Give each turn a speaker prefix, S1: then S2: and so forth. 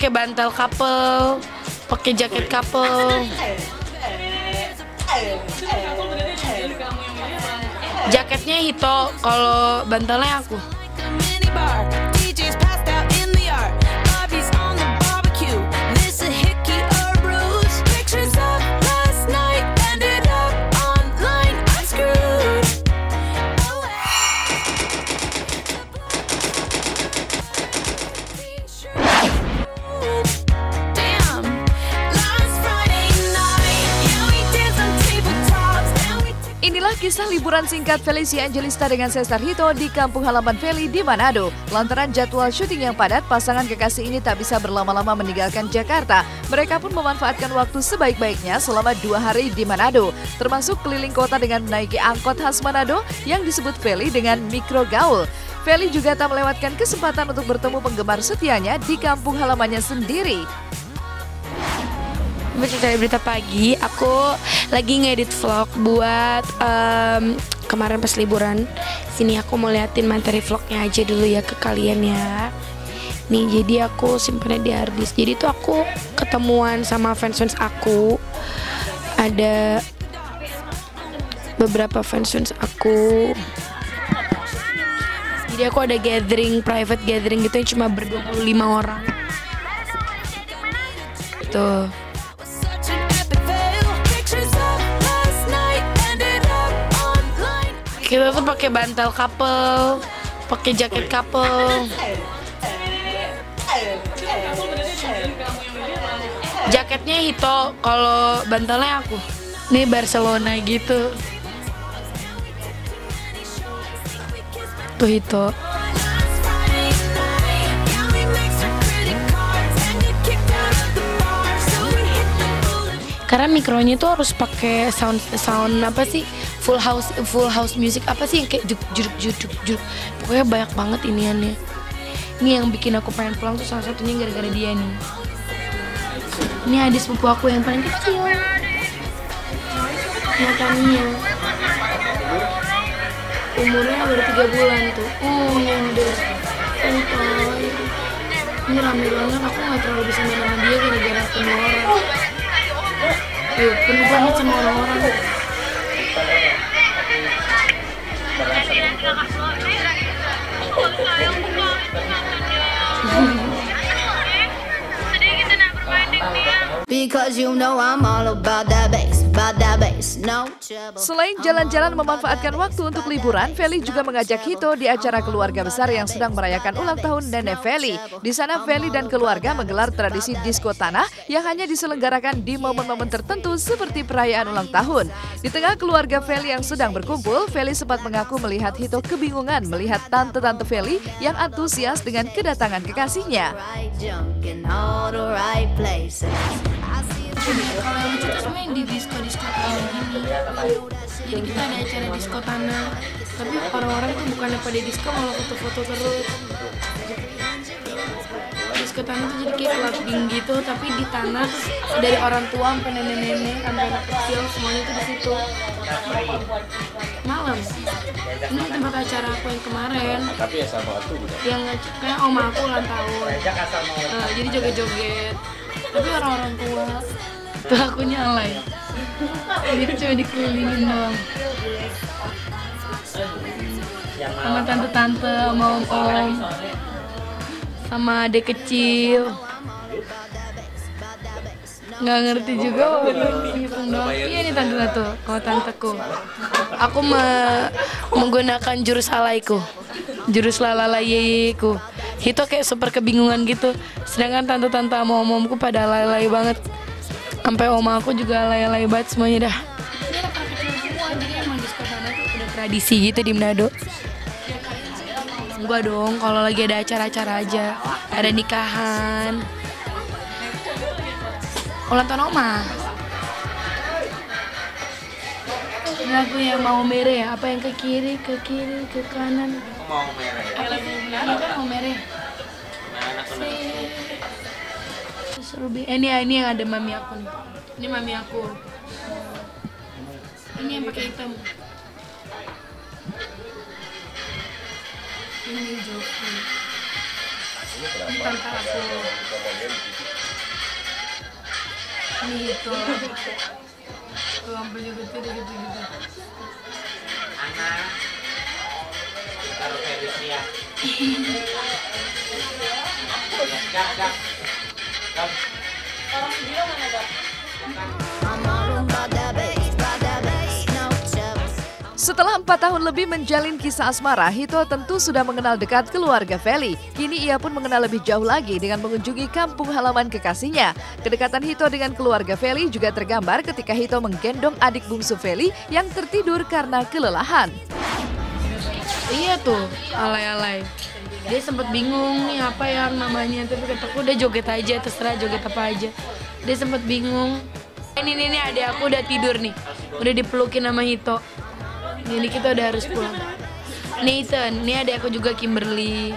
S1: pakai bantal couple, pakai jaket couple. Jaketnya Hito, kalau bantalnya aku.
S2: Kisah liburan singkat Felicia Angelista dengan Cesar Hito di kampung halaman Feli di Manado. Lantaran jadwal syuting yang padat, pasangan kekasih ini tak bisa berlama-lama meninggalkan Jakarta. Mereka pun memanfaatkan waktu sebaik-baiknya selama dua hari di Manado, termasuk keliling kota dengan menaiki angkot khas Manado yang disebut Feli dengan mikro gaul. Feli juga tak melewatkan kesempatan untuk bertemu penggemar setianya di kampung halamannya sendiri.
S1: Bercerita berita pagi, aku lagi ngedit vlog buat em, kemarin pas liburan. Sini aku mau liatin materi vlognya aja dulu ya ke kalian ya. Nih jadi aku simpannya di harddisk. Jadi tuh aku ketemuan sama fans-fans aku. Ada beberapa fans-fans aku. Jadi aku ada gathering, private gathering gitu yang cuma ber-25 orang. Tuh. Kita tuh pakai bantal couple, pakai jaket couple. Jaketnya Hito, kalau bantalnya aku. Nih Barcelona gitu. Tuh Hito. Karena mikronya tuh harus pakai sound sound apa sih? Full house full house music apa sih yang kayak juk juk juk juk. Pokoknya banyak banget iniannya. Ini yang bikin aku pengen pulang tuh salah satunya gara-gara dia nih. Ini adik sepupu aku yang paling kecil. Natania. Umurnya baru tiga bulan tuh. Oh, yang udah santai. Ini rame banget. Aku nggak terlalu bisa main sama dia gara-gara penuh orang. Tuh, penuh banget sama orang-orang.
S3: Because you know I'm all about that
S2: Selain jalan-jalan memanfaatkan waktu untuk liburan, Feli juga mengajak Hito di acara keluarga besar yang sedang merayakan ulang tahun Nenek Feli. Di sana Feli dan keluarga menggelar tradisi disko tanah yang hanya diselenggarakan di momen-momen tertentu seperti perayaan ulang tahun. Di tengah keluarga Feli yang sedang berkumpul, Feli sempat mengaku melihat Hito kebingungan melihat tante-tante Feli yang antusias dengan kedatangan kekasihnya.
S3: See the
S1: Kalau yang lucu tuh sebenarnya di disco-disco kayak gini. Jadi kita ada acara disko tanah. Tapi orang-orang tuh bukannya pada disco malah foto-foto terus. Disko tanah tuh jadi kayak clubbing gitu, tapi di tanah terus dari orang tua sampai nenek-nenek sampai anak kecil semuanya tuh di situ. Malam. Ini tempat acara aku yang kemarin.
S4: tapi ya sama aku juga
S1: Yang kayak oma aku ulang tahun. Nah, jadi joget-joget. Tapi orang-orang tua tuh aku nyalai. Jadi cuma dikelilingin doang. Sama tante-tante, sama om-om. Sama adek kecil. Nggak ngerti juga doang. Iya nih tante tuh, kalau tanteku. Aku me- menggunakan jurus alaiku. Jurus lalalayeku. Itu kayak super kebingungan gitu. Sedangkan tante-tante sama om-omku pada alay-alay banget. Sampai oma aku juga alay-alay banget semuanya dah. Tradisi gitu di Manado. Enggak dong, kalau lagi ada acara-acara aja. Ada nikahan. Ulang tahun oma. Ini lagu yang mau merah ya? Apa yang ke kiri, ke kiri, ke kanan?
S4: mau merah
S1: Apa kan mau merah. Ruby. Eh, ini ini yang ada mami aku nih. Ini mami aku. Ini yang pakai hitam. Ini Jovi. tante aku ini itu tuh sampai juga gitu gitu gitu
S4: Anak. Taruh Feris ya. Gak, gak. Gak.
S3: I'm all about that
S2: Setelah empat tahun lebih menjalin kisah asmara, Hito tentu sudah mengenal dekat keluarga Feli. Kini ia pun mengenal lebih jauh lagi dengan mengunjungi kampung halaman kekasihnya. Kedekatan Hito dengan keluarga Feli juga tergambar ketika Hito menggendong adik bungsu Feli yang tertidur karena kelelahan.
S1: iya tuh alay-alay dia sempat bingung nih apa yang namanya tapi kataku udah joget aja terserah joget apa aja dia sempat bingung ini nih, nih adik aku udah tidur nih udah dipelukin sama Hito ini kita udah harus pulang. Nih Ethan, nih adik aku juga Kimberly